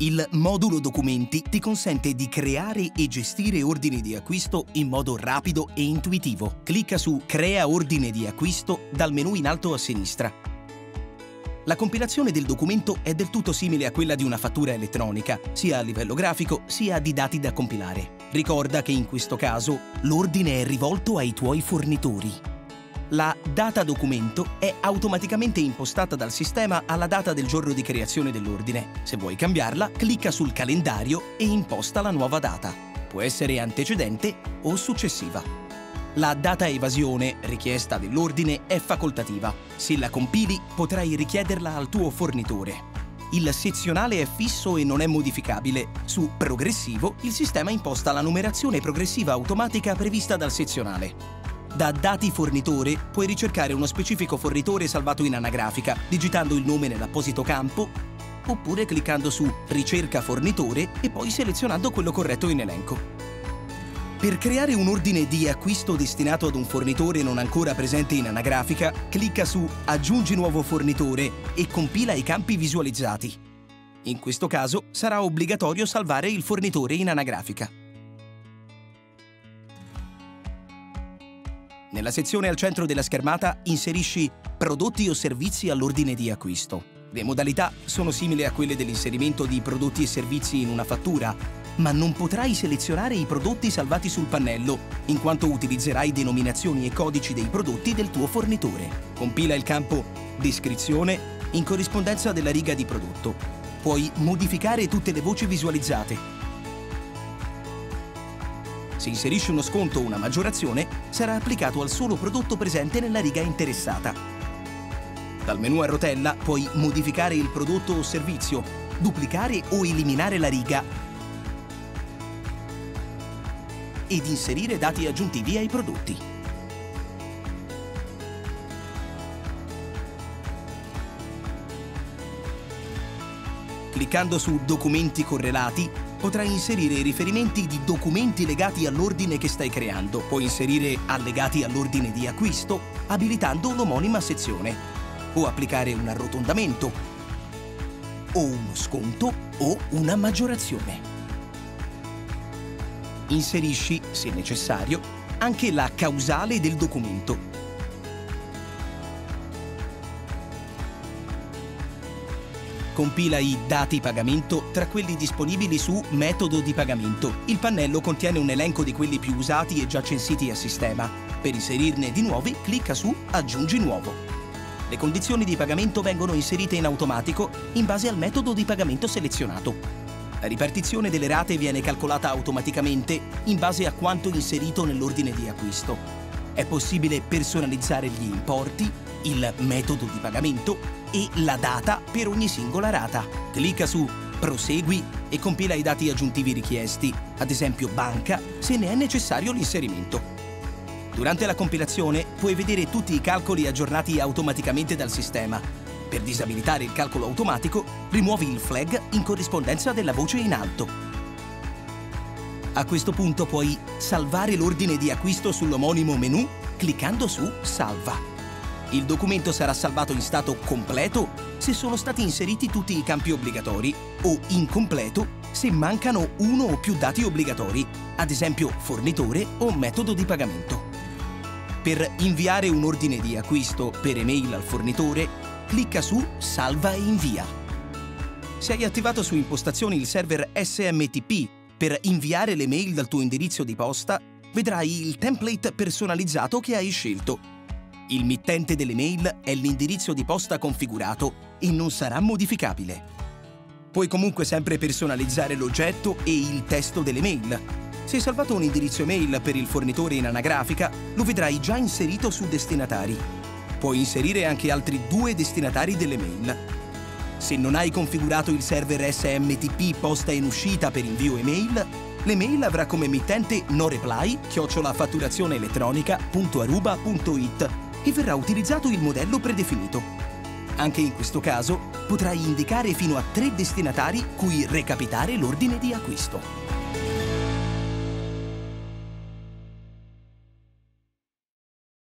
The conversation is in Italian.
Il modulo documenti ti consente di creare e gestire ordini di acquisto in modo rapido e intuitivo. Clicca su Crea ordine di acquisto dal menu in alto a sinistra. La compilazione del documento è del tutto simile a quella di una fattura elettronica, sia a livello grafico sia di dati da compilare. Ricorda che in questo caso l'ordine è rivolto ai tuoi fornitori. La data documento è automaticamente impostata dal sistema alla data del giorno di creazione dell'ordine. Se vuoi cambiarla, clicca sul calendario e imposta la nuova data. Può essere antecedente o successiva. La data evasione richiesta dell'ordine è facoltativa. Se la compili, potrai richiederla al tuo fornitore. Il sezionale è fisso e non è modificabile. Su progressivo, il sistema imposta la numerazione progressiva automatica prevista dal sezionale. Da dati fornitore puoi ricercare uno specifico fornitore salvato in anagrafica, digitando il nome nell'apposito campo, oppure cliccando su Ricerca fornitore e poi selezionando quello corretto in elenco. Per creare un ordine di acquisto destinato ad un fornitore non ancora presente in anagrafica, clicca su Aggiungi nuovo fornitore e compila i campi visualizzati. In questo caso sarà obbligatorio salvare il fornitore in anagrafica. Nella sezione al centro della schermata inserisci prodotti o servizi all'ordine di acquisto. Le modalità sono simili a quelle dell'inserimento di prodotti e servizi in una fattura, ma non potrai selezionare i prodotti salvati sul pannello, in quanto utilizzerai denominazioni e codici dei prodotti del tuo fornitore. Compila il campo Descrizione in corrispondenza della riga di prodotto. Puoi modificare tutte le voci visualizzate se inserisci uno sconto o una maggiorazione, sarà applicato al solo prodotto presente nella riga interessata. Dal menu a rotella puoi modificare il prodotto o servizio, duplicare o eliminare la riga ed inserire dati aggiuntivi ai prodotti. Cliccando su Documenti correlati potrai inserire i riferimenti di documenti legati all'ordine che stai creando. Puoi inserire allegati all'ordine di acquisto, abilitando l'omonima sezione, o applicare un arrotondamento, o uno sconto o una maggiorazione. Inserisci, se necessario, anche la causale del documento compila i dati pagamento tra quelli disponibili su Metodo di pagamento. Il pannello contiene un elenco di quelli più usati e già censiti a sistema. Per inserirne di nuovi, clicca su Aggiungi nuovo. Le condizioni di pagamento vengono inserite in automatico in base al metodo di pagamento selezionato. La ripartizione delle rate viene calcolata automaticamente in base a quanto inserito nell'ordine di acquisto. È possibile personalizzare gli importi, il metodo di pagamento e la data per ogni singola rata. Clicca su Prosegui e compila i dati aggiuntivi richiesti, ad esempio banca, se ne è necessario l'inserimento. Durante la compilazione puoi vedere tutti i calcoli aggiornati automaticamente dal sistema. Per disabilitare il calcolo automatico, rimuovi il flag in corrispondenza della voce in alto. A questo punto puoi salvare l'ordine di acquisto sull'omonimo menu cliccando su Salva. Il documento sarà salvato in stato completo se sono stati inseriti tutti i campi obbligatori o incompleto se mancano uno o più dati obbligatori, ad esempio fornitore o metodo di pagamento. Per inviare un ordine di acquisto per email al fornitore, clicca su Salva e invia. Se hai attivato su impostazioni il server SMTP per inviare le mail dal tuo indirizzo di posta, vedrai il template personalizzato che hai scelto il mittente delle mail è l'indirizzo di posta configurato e non sarà modificabile. Puoi comunque sempre personalizzare l'oggetto e il testo delle mail. Se hai salvato un indirizzo email per il fornitore in anagrafica, lo vedrai già inserito su destinatari. Puoi inserire anche altri due destinatari delle mail. Se non hai configurato il server SMTP posta in uscita per invio email, l'email avrà come emittente no reply chiocciolafatturazione-elettronica.aruba.it e verrà utilizzato il modello predefinito. Anche in questo caso potrai indicare fino a tre destinatari cui recapitare l'ordine di acquisto.